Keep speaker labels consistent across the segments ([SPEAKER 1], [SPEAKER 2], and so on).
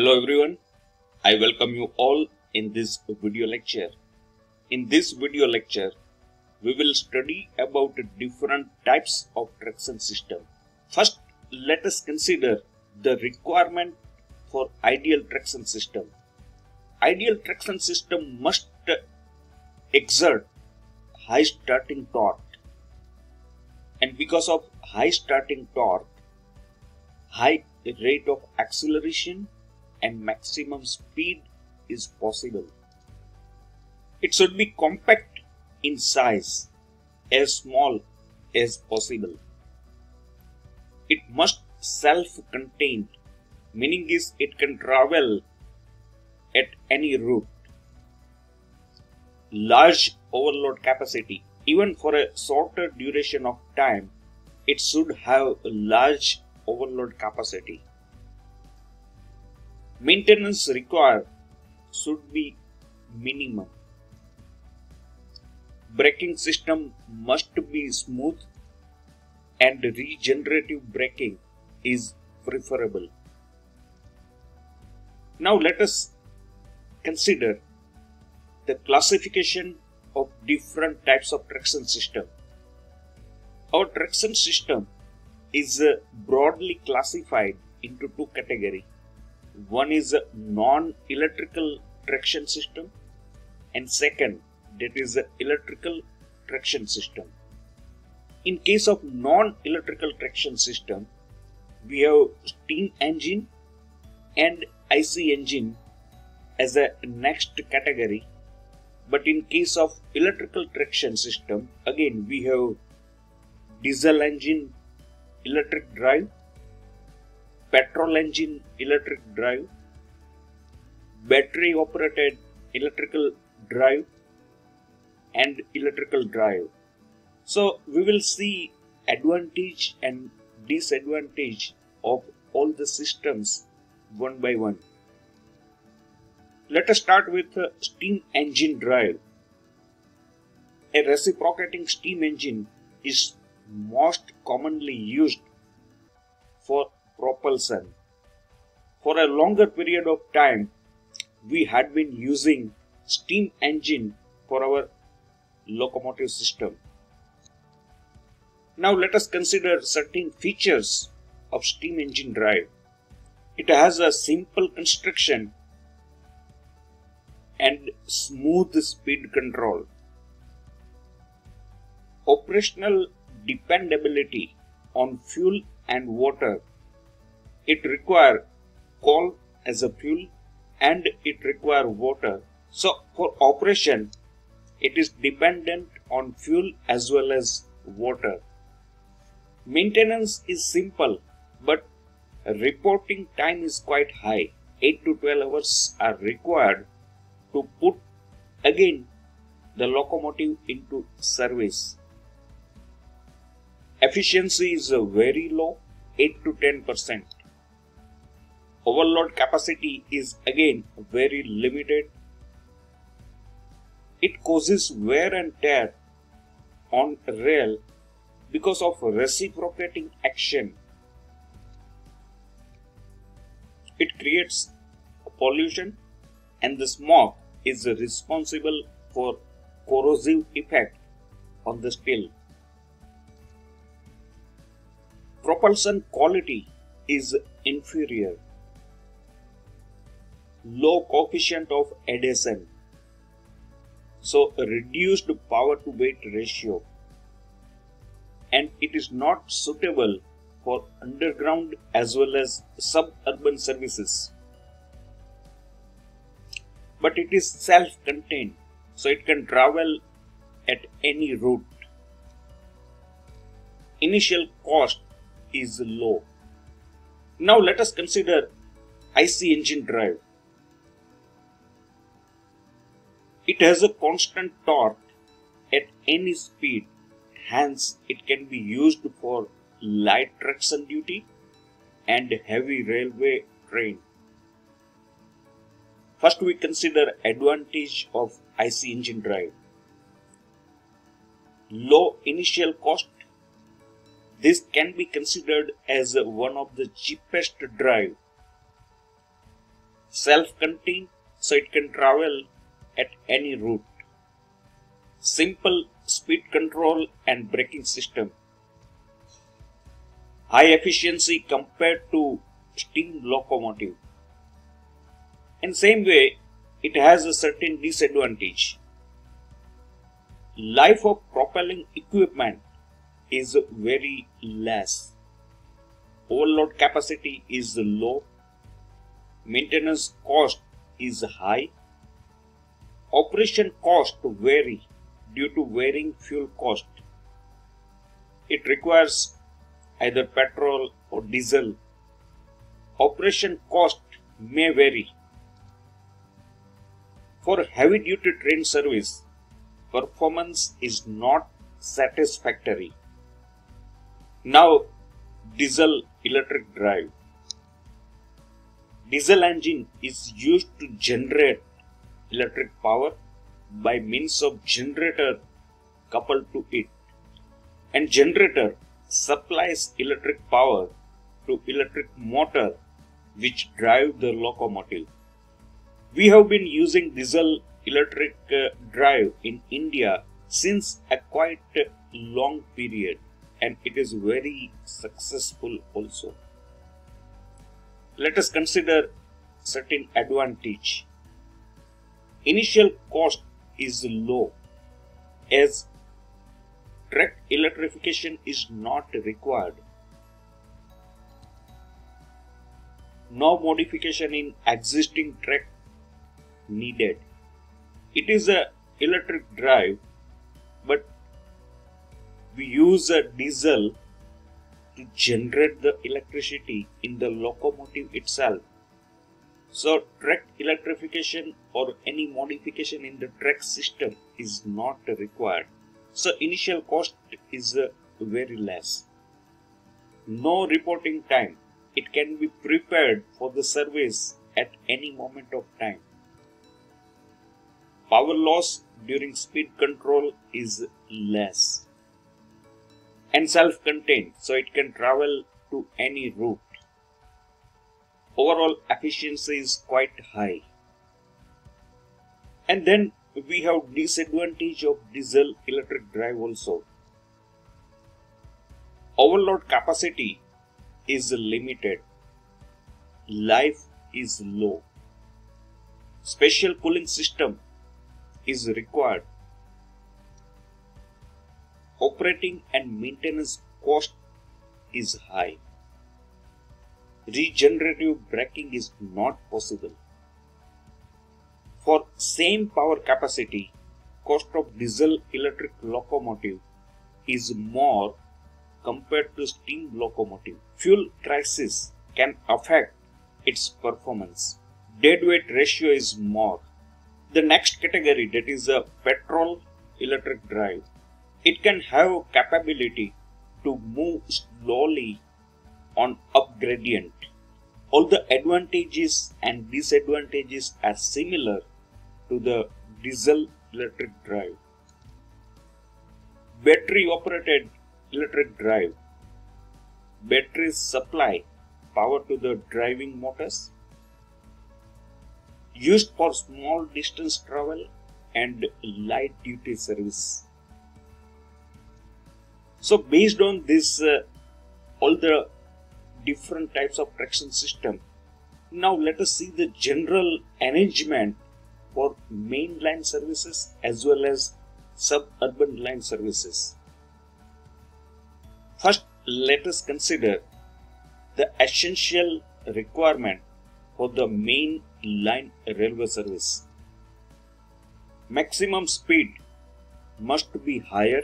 [SPEAKER 1] Hello everyone, I welcome you all in this video lecture. In this video lecture, we will study about different types of traction system. First, let us consider the requirement for ideal traction system. Ideal traction system must exert high starting torque and because of high starting torque, high rate of acceleration and maximum speed is possible. It should be compact in size, as small as possible. It must self-contained, meaning is it can travel at any route. Large overload capacity, even for a shorter duration of time, it should have a large overload capacity. Maintenance required should be minimum. Braking system must be smooth and regenerative braking is preferable. Now let us consider the classification of different types of traction system. Our traction system is uh, broadly classified into two categories. One is a non-electrical traction system and second that is the electrical traction system. In case of non-electrical traction system, we have steam engine and IC engine as a next category. But in case of electrical traction system, again we have diesel engine electric drive, petrol engine electric drive, battery operated electrical drive and electrical drive. So we will see advantage and disadvantage of all the systems one by one. Let us start with steam engine drive. A reciprocating steam engine is most commonly used for propulsion. For a longer period of time, we had been using steam engine for our locomotive system. Now let us consider certain features of steam engine drive. It has a simple construction and smooth speed control. Operational dependability on fuel and water. It require coal as a fuel and it require water. So for operation, it is dependent on fuel as well as water. Maintenance is simple, but reporting time is quite high. 8 to 12 hours are required to put again the locomotive into service. Efficiency is very low, 8 to 10 percent. Overload capacity is again very limited. It causes wear and tear on rail because of reciprocating action. It creates pollution and the smog is responsible for corrosive effect on the steel. Propulsion quality is inferior. Low coefficient of adhesion. So reduced power to weight ratio. And it is not suitable for underground as well as suburban services. But it is self-contained, so it can travel at any route. Initial cost is low. Now let us consider IC engine drive. It has a constant torque at any speed, hence it can be used for light traction duty and heavy railway train. First we consider advantage of IC engine drive. Low initial cost this can be considered as one of the cheapest drive. self-contained so it can travel at any route. Simple speed control and braking system. High efficiency compared to steam locomotive. In same way, it has a certain disadvantage. Life of propelling equipment is very less. Overload capacity is low. Maintenance cost is high. Operation cost vary due to varying fuel cost. It requires either petrol or diesel. Operation cost may vary. For heavy duty train service, performance is not satisfactory. Now, diesel electric drive. Diesel engine is used to generate electric power by means of generator coupled to it. And generator supplies electric power to electric motor which drive the locomotive. We have been using diesel electric uh, drive in India since a quite long period and it is very successful also. Let us consider certain advantage. Initial cost is low as track electrification is not required. No modification in existing track needed. It is a electric drive but we use a diesel to generate the electricity in the locomotive itself. So track electrification or any modification in the track system is not required. So initial cost is uh, very less. No reporting time. It can be prepared for the service at any moment of time. Power loss during speed control is less and self-contained so it can travel to any route. Overall efficiency is quite high. And then we have disadvantage of diesel electric drive also. Overload capacity is limited. Life is low. Special cooling system is required operating and maintenance cost is high. Regenerative braking is not possible. For same power capacity, cost of diesel electric locomotive is more compared to steam locomotive. Fuel crisis can affect its performance. Dead weight ratio is more. The next category that is a petrol electric drive it can have capability to move slowly on up gradient. All the advantages and disadvantages are similar to the diesel electric drive. Battery operated electric drive. Batteries supply power to the driving motors. Used for small distance travel and light duty service. So based on this, uh, all the different types of traction system, now let us see the general arrangement for mainline services as well as suburban line services. First, let us consider the essential requirement for the main line railway service. Maximum speed must be higher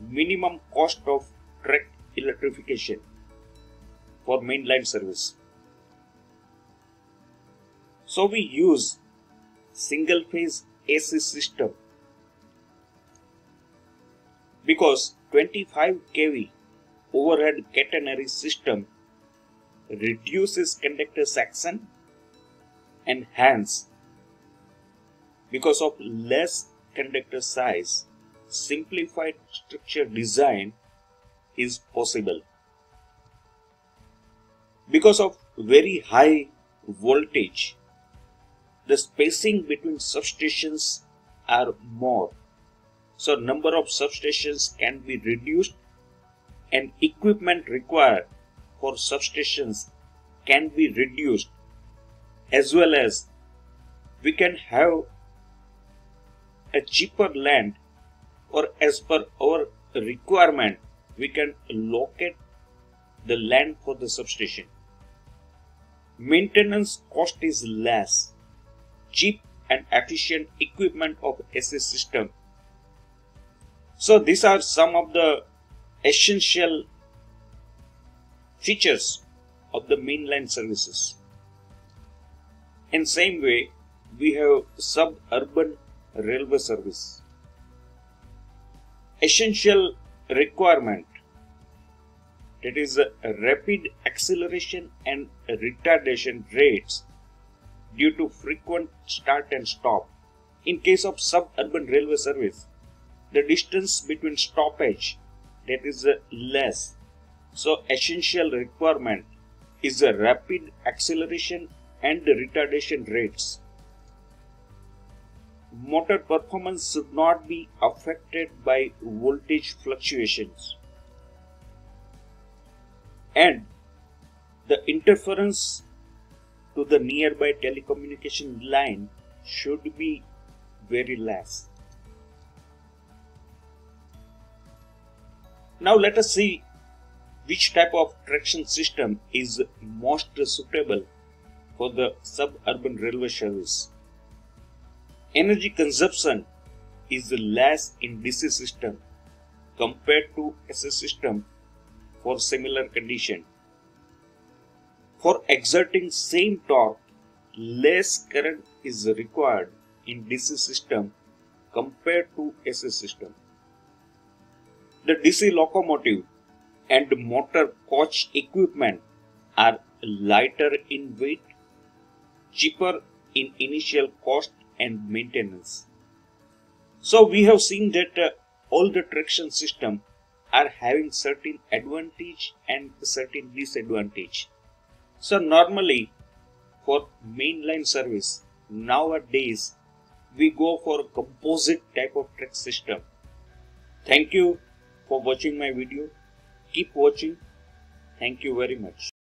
[SPEAKER 1] minimum cost of track electrification for mainline service. So we use single phase AC system because 25 kV overhead catenary system reduces conductor section and hence because of less conductor size simplified structure design is possible. Because of very high voltage, the spacing between substations are more. So number of substations can be reduced and equipment required for substations can be reduced as well as we can have a cheaper land or as per our requirement we can locate the land for the substation. Maintenance cost is less. Cheap and efficient equipment of AC system. So these are some of the essential features of the mainline services. In same way, we have suburban railway service. Essential requirement that is rapid acceleration and retardation rates due to frequent start and stop. In case of suburban railway service, the distance between stoppage that is uh, less. So essential requirement is a rapid acceleration and retardation rates. Motor performance should not be affected by voltage fluctuations. And the interference to the nearby telecommunication line should be very less. Now let us see which type of traction system is most suitable for the suburban railway service. Energy consumption is less in DC system compared to AC system for similar condition. For exerting same torque, less current is required in DC system compared to AC system. The DC locomotive and motor coach equipment are lighter in weight, cheaper in initial cost and maintenance. So we have seen that uh, all the traction system are having certain advantage and certain disadvantage. So normally for mainline service nowadays we go for composite type of track system. Thank you for watching my video. Keep watching. Thank you very much.